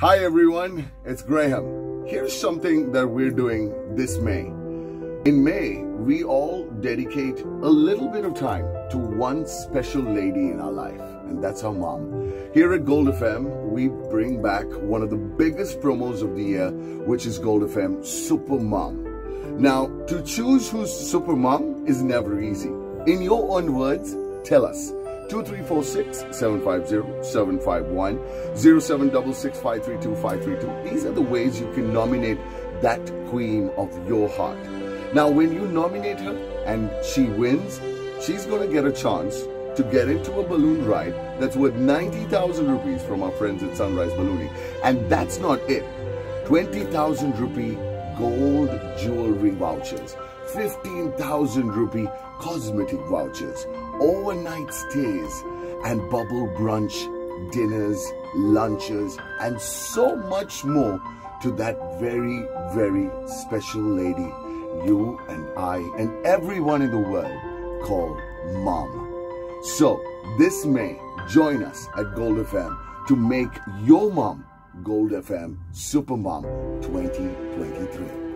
Hi everyone, it's Graham. Here's something that we're doing this May. In May, we all dedicate a little bit of time to one special lady in our life, and that's our mom. Here at Gold FM, we bring back one of the biggest promos of the year, which is Gold FM Super Mom. Now, to choose who's Super Mom is never easy. In your own words, tell us. 2346-750-751, 0766532532. These are the ways you can nominate that queen of your heart. Now, when you nominate her and she wins, she's going to get a chance to get into a balloon ride that's worth 90,000 rupees from our friends at Sunrise Ballooning. And that's not it. 20,000 rupee gold jewelry vouchers, 15,000 rupee cosmetic vouchers, overnight stays, and bubble brunch, dinners, lunches, and so much more to that very, very special lady you and I and everyone in the world call Mom. So, this May, join us at Gold FM to make your mom Gold FM Super Mom 2023.